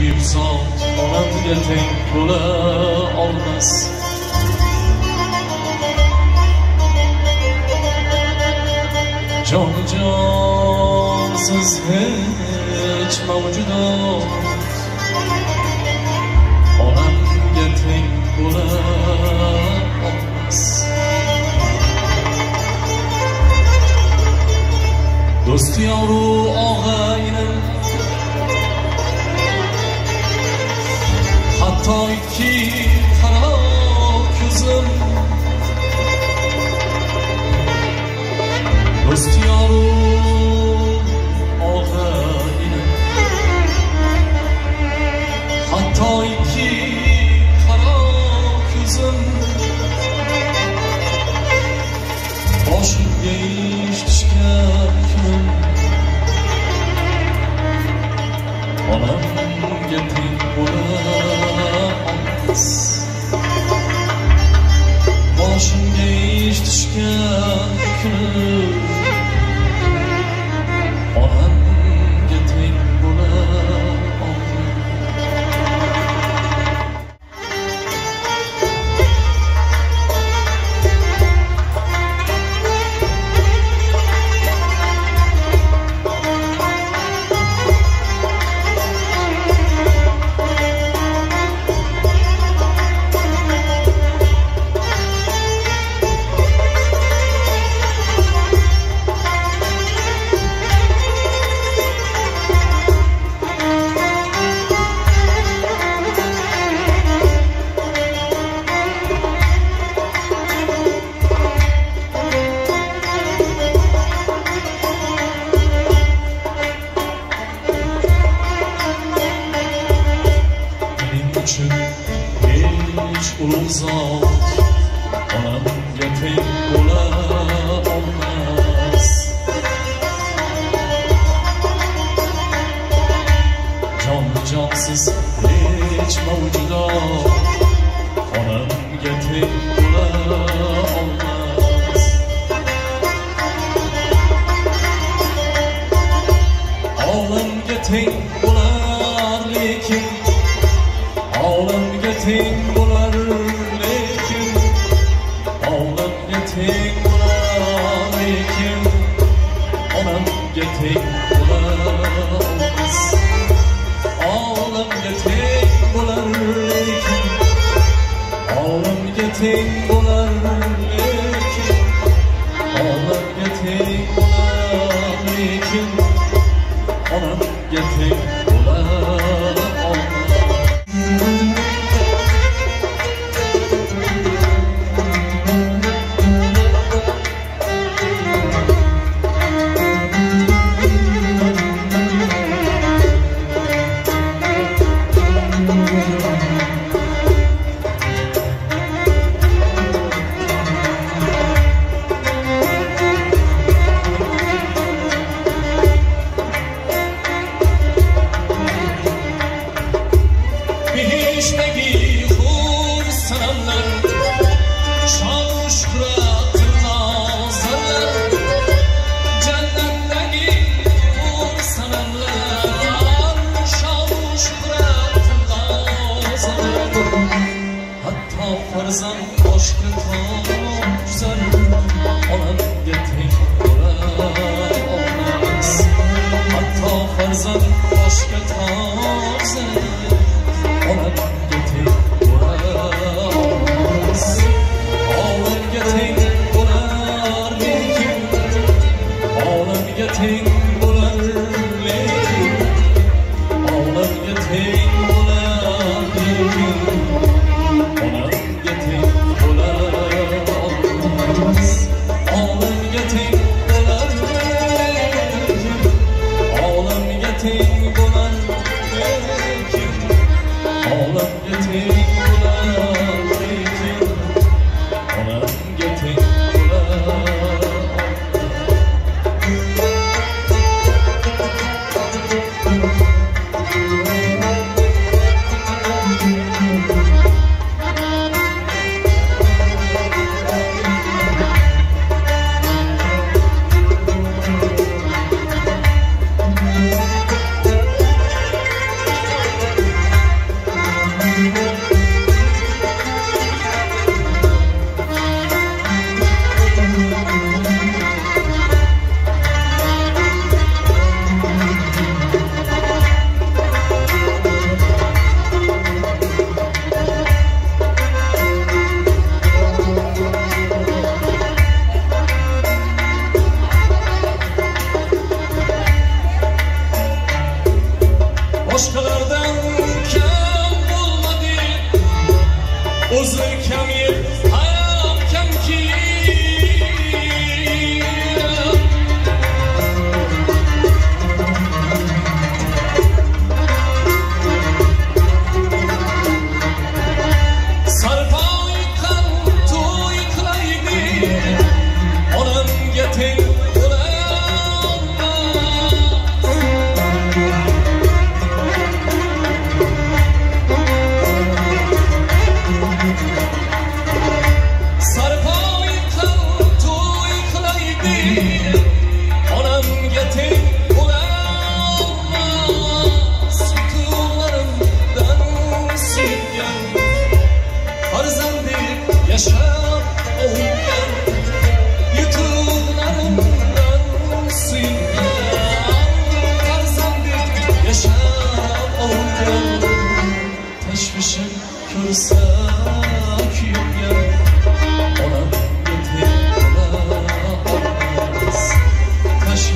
buyuk zot onamga teng bo'la olmas jonsiz hech mavjudot onamga teng bo'la olmas do'st yoru og'aynim hattoki qaro ko'zim do'st yoru og'aynim hattoki qaro ko'zim boshimga ish tushgan kunim onamga teng bo'la boshimga ish tushgan teng bo'la olmas jon jonsiz hech mavjudot onamga teng bo'la olmas olamga teng bo'lar olamga teng Bihişteki hur sanamlar Şavuş bıraktın nazarlar Cennetteki hur sanamlar Şavuş bıraktın nazarlar Hatta farzan boşka güzel Olan getek olmaz Hatta farzan boşka güzel başkalardan kem bulmadı Uzun kamyon